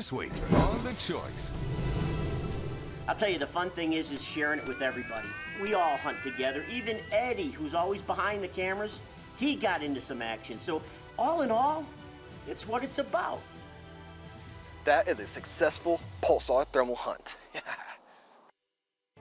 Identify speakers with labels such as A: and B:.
A: This week on The Choice.
B: I'll tell you, the fun thing is, is sharing it with everybody. We all hunt together. Even Eddie, who's always behind the cameras, he got into some action. So, all in all, it's what it's about.
C: That is a successful pulsar thermal hunt.